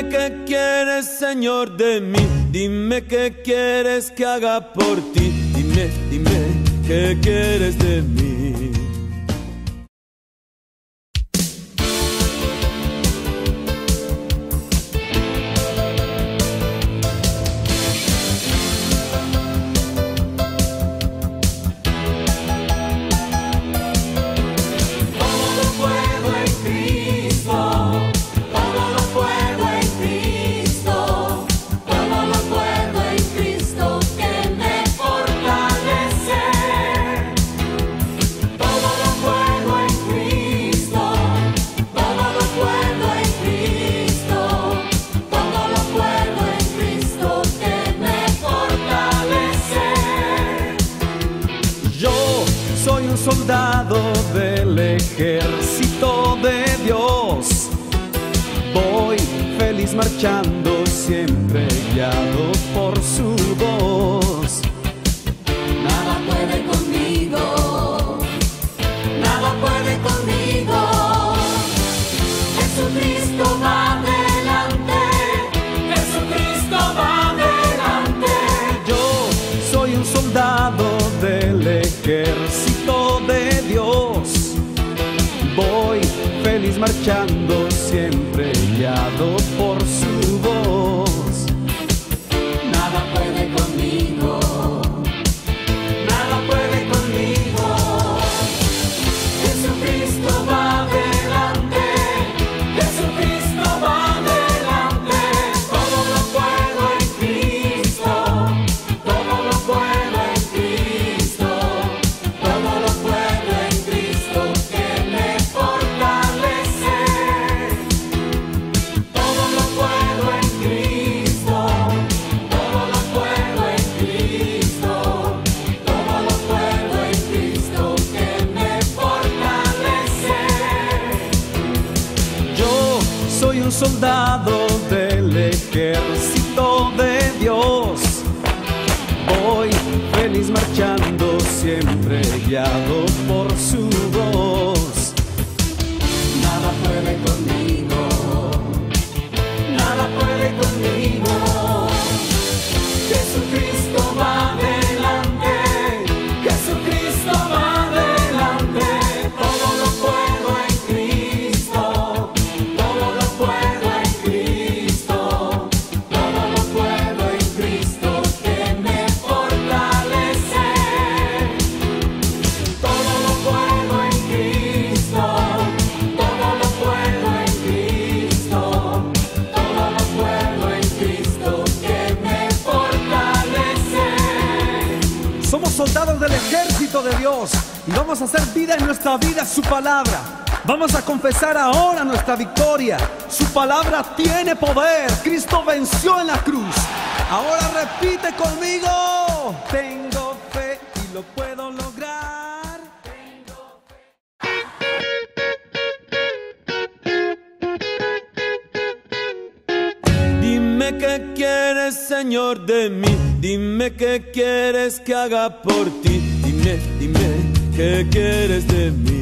Dime qué quieres, Señor, de mí. Dime qué quieres que haga por ti. Dime, dime qué quieres de mí. Marchando feliz marchando siempre guiado por su soldado del ejército de Dios. Voy feliz marchando siempre guiado por su soldados del ejército de Dios y vamos a hacer vida en nuestra vida su palabra. Vamos a confesar ahora nuestra victoria. Su palabra tiene poder. Cristo venció en la cruz. Ahora repite conmigo. Tengo Dime qué quieres, Señor, de mí. Dime qué quieres que haga por ti. Dime, dime qué quieres de mí.